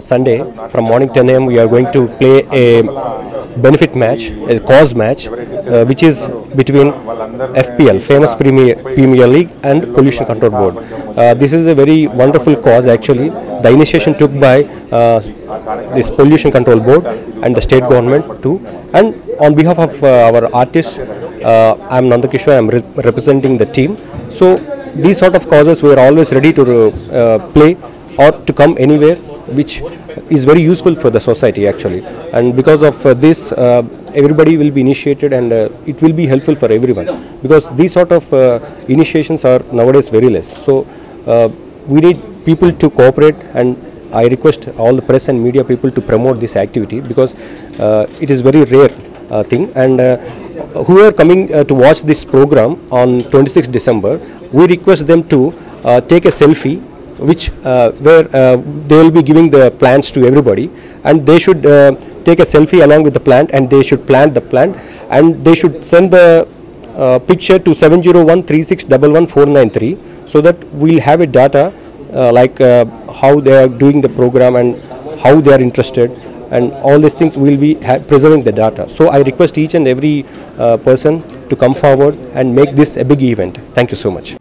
Sunday from morning 10 a.m. we are going to play a benefit match, a cause match, uh, which is between FPL, Famous Premier, Premier League, and Pollution Control Board. Uh, this is a very wonderful cause actually. The initiation took by uh, this Pollution Control Board and the state government too. And on behalf of uh, our artists, uh, I'm Nanda Kishore, I'm re- representing the team. So these sort of causes we are always ready to uh, play or to come anywhere which is very useful for the society actually. And because of uh, this uh, everybody will be initiated and uh, it will be helpful for everyone. Because these sort of uh, initiations are nowadays very less. So uh, we need people to cooperate and I request all the press and media people to promote this activity because uh, it is very rare thing. And who are coming to watch this program on 26 December we request them to take a selfie which uh, where uh, they will be giving the plants to everybody. And they should uh, take a selfie along with the plant and they should plant the plant. And they should send the uh, picture to 7013611 so that we'll have a data uh, like uh, how they are doing the program and how they are interested. And all these things will be preserving the data. So i request each and every person to come forward and make this a big event. Thank you so much